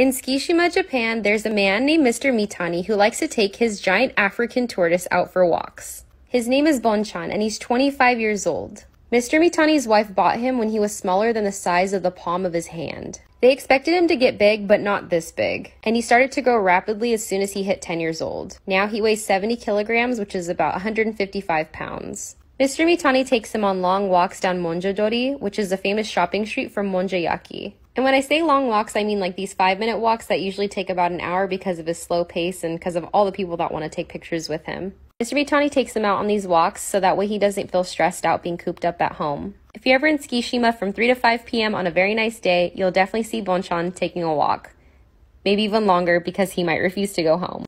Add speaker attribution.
Speaker 1: In Tsukishima, Japan, there's a man named Mr. Mitani who likes to take his giant African tortoise out for walks. His name is Bonchan and he's 25 years old. Mr. Mitani's wife bought him when he was smaller than the size of the palm of his hand. They expected him to get big, but not this big. And he started to grow rapidly as soon as he hit 10 years old. Now he weighs 70 kilograms, which is about 155 pounds. Mr. Mitani takes him on long walks down Monjadori, which is a famous shopping street from Monjayaki. And when I say long walks, I mean like these five minute walks that usually take about an hour because of his slow pace and because of all the people that want to take pictures with him. Mr. Mitani takes him out on these walks so that way he doesn't feel stressed out being cooped up at home. If you're ever in Tsukishima from 3 to 5 p.m. on a very nice day, you'll definitely see Bonchan taking a walk. Maybe even longer because he might refuse to go home.